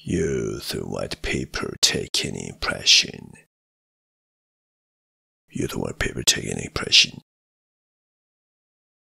You the white paper take any impression. You through white paper take any impression.